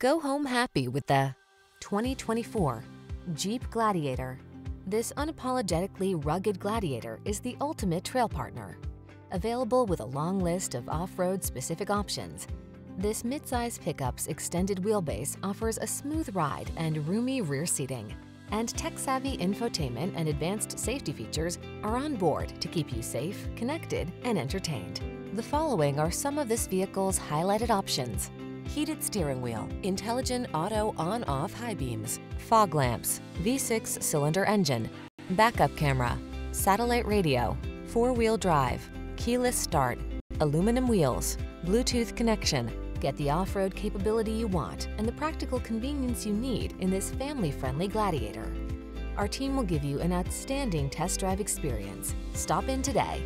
Go home happy with the 2024 Jeep Gladiator. This unapologetically rugged Gladiator is the ultimate trail partner. Available with a long list of off-road specific options, this midsize pickup's extended wheelbase offers a smooth ride and roomy rear seating. And tech-savvy infotainment and advanced safety features are on board to keep you safe, connected, and entertained. The following are some of this vehicle's highlighted options. Heated steering wheel, intelligent auto on-off high beams, fog lamps, V6 cylinder engine, backup camera, satellite radio, four-wheel drive, keyless start, aluminum wheels, Bluetooth connection. Get the off-road capability you want and the practical convenience you need in this family-friendly Gladiator. Our team will give you an outstanding test drive experience. Stop in today.